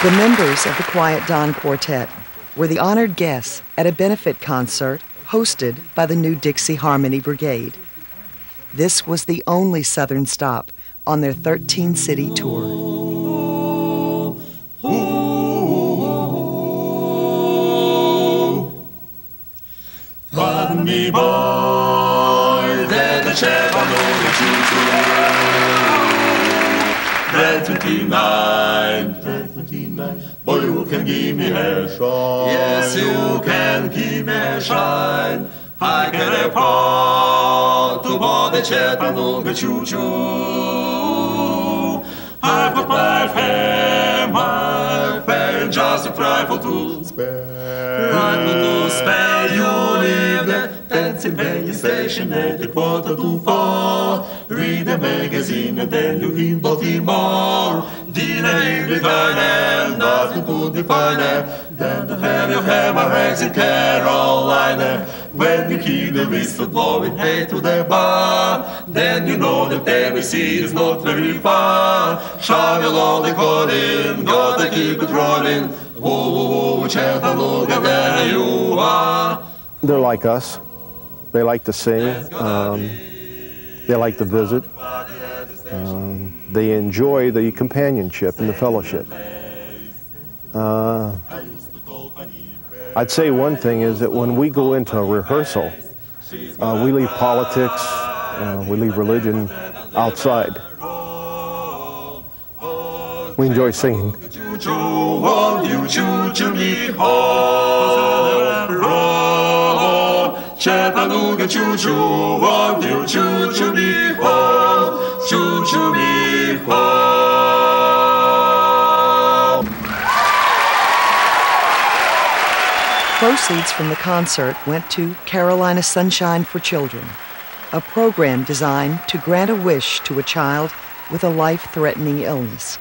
The members of the Quiet Don Quartet were the honored guests at a benefit concert hosted by the New Dixie Harmony Brigade. This was the only Southern stop on their 13 city tour. boy, the. Red 29, boy, you can give me a shine. Yes, you can give me a shine. I can afford to the Chattanooga choo-choo. I've got my fare, my fare, just a trifle to spare. Trifle to spare, you Pennsylvania station at the quarter to four. Read a magazine and then you in Baltimore. Dinner in diner, nothing could be finer than to have your hammer eggs in Carolina. When you hear the whistle blowing hey to the bar, then you know that Tennessee is not very far. Shovel all the calling, gotta keep it rolling. Whoa, whoa, whoa, Chattanooga, there you are. They're like us. They like to sing. Um, they like to visit. Um, they enjoy the companionship and the fellowship. Uh, I'd say one thing is that when we go into a rehearsal, uh, we leave politics, uh, we leave religion outside. We enjoy singing. Chattanooga choo-choo, you choo-choo me home, choo-choo me home. Proceeds from the concert went to Carolina Sunshine for Children, a program designed to grant a wish to a child with a life threatening illness.